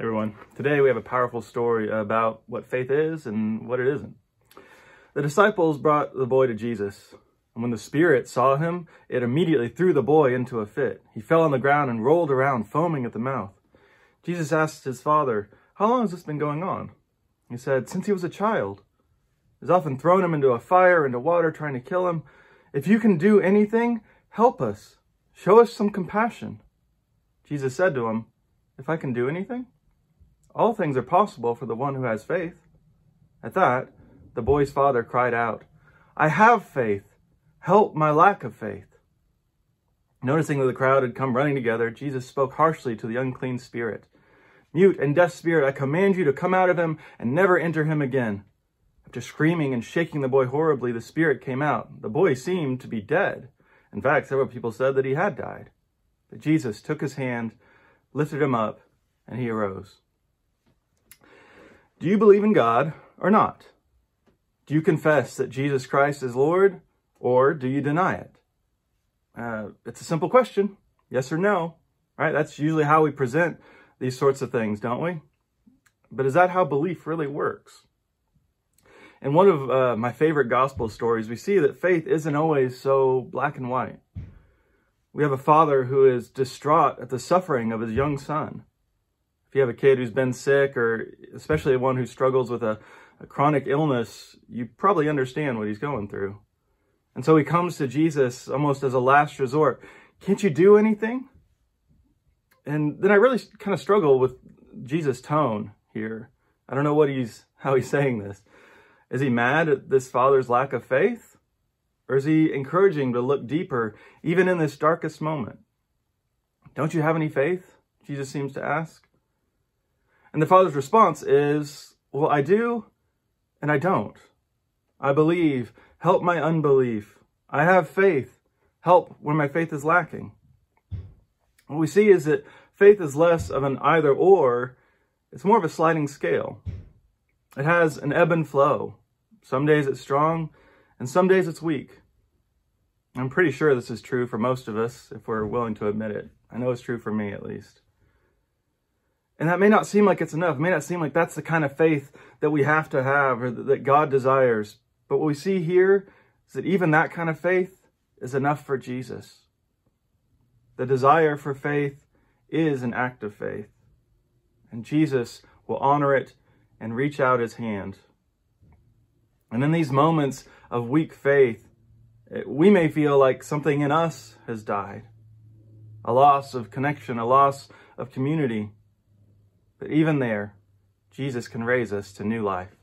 everyone. Today we have a powerful story about what faith is and what it isn't. The disciples brought the boy to Jesus, and when the Spirit saw him, it immediately threw the boy into a fit. He fell on the ground and rolled around, foaming at the mouth. Jesus asked his father, How long has this been going on? He said, Since he was a child. He's often thrown him into a fire, into water, trying to kill him. If you can do anything, help us. Show us some compassion. Jesus said to him, If I can do anything? All things are possible for the one who has faith. At that, the boy's father cried out, I have faith. Help my lack of faith. Noticing that the crowd had come running together, Jesus spoke harshly to the unclean spirit. Mute and deaf spirit, I command you to come out of him and never enter him again. After screaming and shaking the boy horribly, the spirit came out. The boy seemed to be dead. In fact, several people said that he had died. But Jesus took his hand, lifted him up, and he arose. Do you believe in God or not? Do you confess that Jesus Christ is Lord or do you deny it? Uh, it's a simple question. Yes or no, right? That's usually how we present these sorts of things, don't we? But is that how belief really works? In one of uh, my favorite gospel stories, we see that faith isn't always so black and white. We have a father who is distraught at the suffering of his young son if you have a kid who's been sick or especially one who struggles with a, a chronic illness, you probably understand what he's going through. And so he comes to Jesus almost as a last resort. Can't you do anything? And then I really kind of struggle with Jesus' tone here. I don't know what he's how he's saying this. Is he mad at this father's lack of faith? Or is he encouraging to look deeper, even in this darkest moment? Don't you have any faith? Jesus seems to ask. And the father's response is, well, I do and I don't. I believe, help my unbelief. I have faith, help when my faith is lacking. What we see is that faith is less of an either or, it's more of a sliding scale. It has an ebb and flow. Some days it's strong and some days it's weak. I'm pretty sure this is true for most of us if we're willing to admit it. I know it's true for me at least. And that may not seem like it's enough. It may not seem like that's the kind of faith that we have to have or that God desires. But what we see here is that even that kind of faith is enough for Jesus. The desire for faith is an act of faith. And Jesus will honor it and reach out his hand. And in these moments of weak faith, eh, we may feel like something in us has died. A loss of connection, a loss of community. But even there, Jesus can raise us to new life.